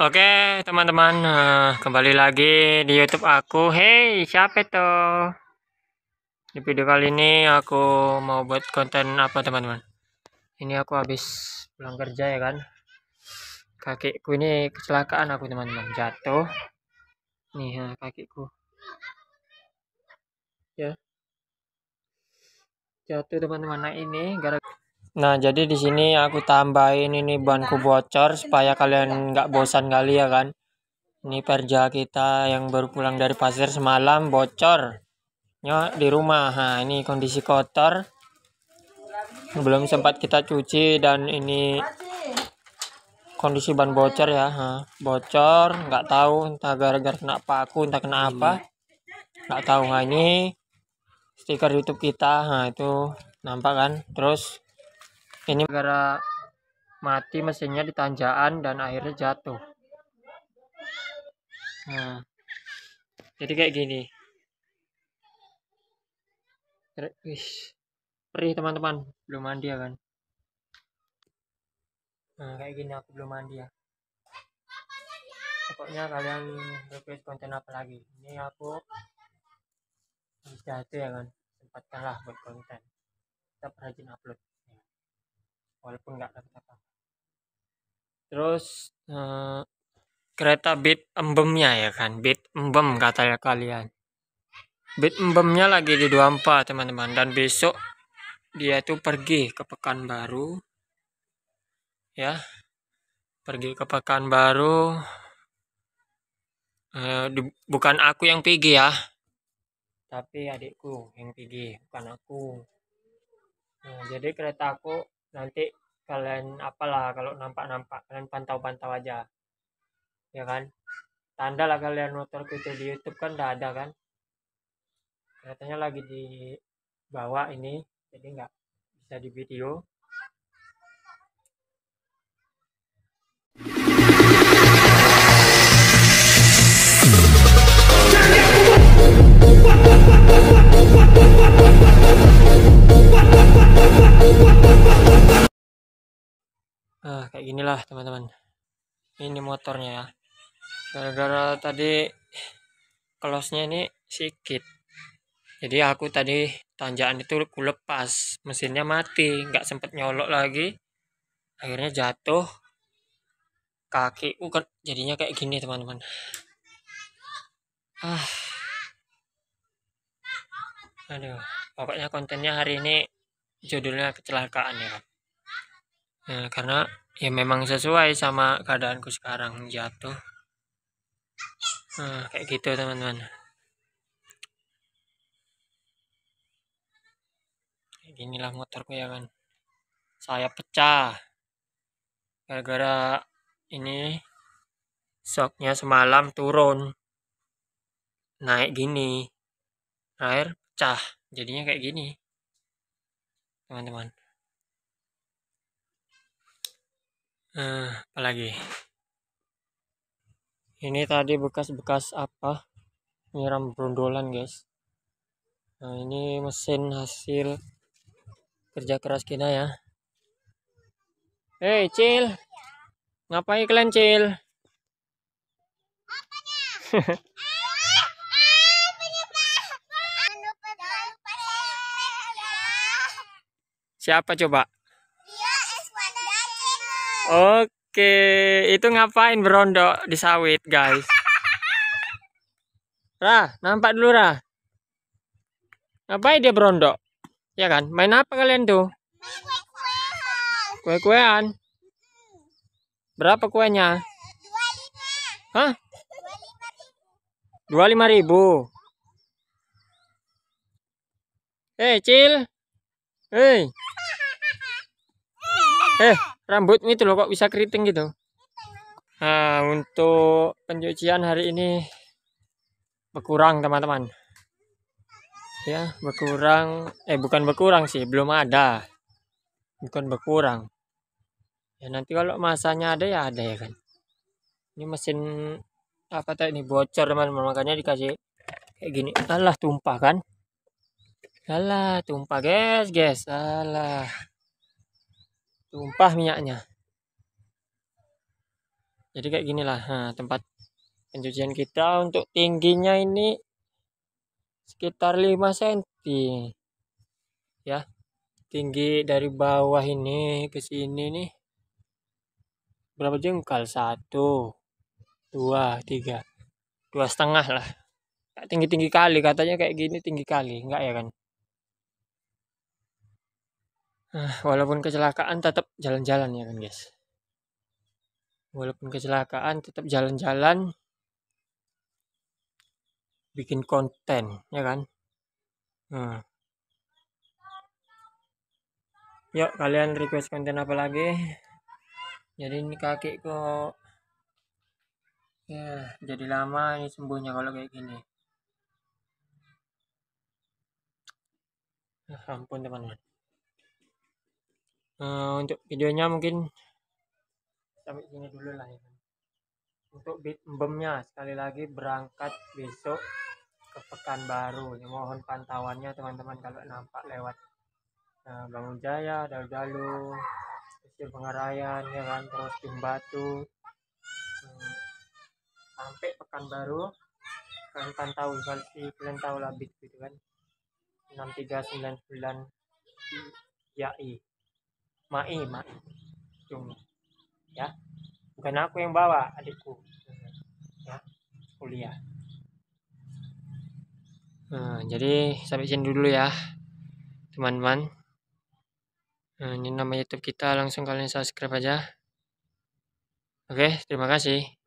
Oke teman-teman uh, kembali lagi di YouTube aku. Hey siapa itu? Di video kali ini aku mau buat konten apa teman-teman? Ini aku habis pulang kerja ya kan. Kakiku ini kecelakaan aku teman-teman jatuh. Nih ya, kakiku. Ya. Jatuh teman-teman. Nah ini gara Nah, jadi di sini aku tambahin ini banku bocor supaya kalian nggak bosan kali ya kan. Ini perja kita yang baru pulang dari pasir semalam bocor. Ya, di rumah. Nah, ini kondisi kotor. Belum sempat kita cuci dan ini kondisi ban bocor ya. Nah, bocor, nggak tahu entah gara-gara kena paku, entah kena apa. Nggak tahu. Nah, ini stiker YouTube kita. Nah, itu nampak kan? Terus ini gara mati mesinnya di tanjakan dan akhirnya jatuh. Nah jadi kayak gini. Wih, perih teman-teman. Belum mandi ya kan? Nah kayak gini aku belum mandi ya. Pokoknya kalian request konten apa lagi? Ini aku jatuh ya kan? Sempatkanlah buat konten. Kita rajin upload walaupun nggak dapat apa terus uh, kereta bit embemnya ya kan? Bit embem katanya kalian. Bit embemnya lagi di 24 teman-teman. Dan besok dia tuh pergi ke Pekanbaru. Ya pergi ke Pekanbaru. Uh, di, bukan aku yang pergi ya. Tapi adikku yang pergi bukan aku. Nah, jadi keretaku nanti kalian apalah kalau nampak-nampak kalian pantau-pantau aja. Ya kan? Tanda lah kalian motor itu di YouTube kan udah ada kan? Katanya lagi di bawah ini jadi nggak bisa di video ah kayak ginilah teman-teman. Ini motornya ya. Gara-gara tadi kelosnya ini sedikit jadi aku tadi tanjakan itu aku lepas mesinnya mati nggak sempet nyolok lagi. Akhirnya jatuh. Kaki kan jadinya kayak gini teman-teman. Ah. Aduh pokoknya kontennya hari ini judulnya kecelakaan ya Nah, karena ya memang sesuai sama keadaanku sekarang jatuh. Nah, kayak gitu teman-teman. Kayak ginilah motorku ya kan. Saya pecah. Gara-gara ini soknya semalam turun. Naik gini. Air pecah. Jadinya kayak gini. Teman-teman. Nah, apalagi ini tadi bekas-bekas apa? Nyiram brondolan guys. Nah ini mesin hasil kerja keras kita ya. Hei cil. Ngapain kalian cil? Siapa coba Oke, itu ngapain berondok di sawit, guys? Rah, nampak dulu, Rah. Ngapain dia berondok? Ya kan? Main apa kalian tuh? Kue-kuean. Berapa kuenya? Hah? Dua lima ribu. Hei, Cil. Hei. Eh, rambut itu loh kok bisa keriting gitu? Nah untuk pencucian hari ini berkurang teman-teman. Ya berkurang. Eh bukan berkurang sih belum ada. Bukan berkurang. Ya nanti kalau masanya ada ya ada ya kan? Ini mesin apa tadi ini? Bocor teman-teman. Makanya dikasih kayak gini. Alah tumpah kan? Alah tumpah. Guys guys. Alah tumpah minyaknya. Jadi kayak gini lah nah, tempat pencucian kita. Untuk tingginya ini sekitar 5 cm ya tinggi dari bawah ini ke sini nih berapa jengkal? Satu dua tiga. Dua setengah lah. Tinggi tinggi kali katanya kayak gini tinggi kali. Enggak ya kan walaupun kecelakaan tetap jalan-jalan ya kan guys. Walaupun kecelakaan tetap jalan-jalan bikin konten ya kan? Hmm. yuk kalian request konten apa lagi? Jadi ini kaki kok. Ya jadi lama ini sembuhnya kalau kayak gini. Ah, ampun teman-teman uh, untuk videonya mungkin sampai sini dulu lah ya kan untuk bit embemnya sekali lagi berangkat besok ke Pekanbaru. Ya, mohon pantauannya teman-teman kalau nampak lewat nah, Bangun Jaya, Dalu-Dalu, Pesir Pengarayan, ya kan, terus Batu, hmm, sampai Pekanbaru. Kalian pantau, pasti kalian tahu lah bit gitu kan. 6399 YAI. MAI, MAI. Cuma. Ya. Bukan aku yang bawa, adikku. Ya. Kuliah. Nah, jadi sampai sini dulu ya, teman-teman. Nah, ini nama YouTube kita, langsung kalian subscribe aja. Oke, terima kasih.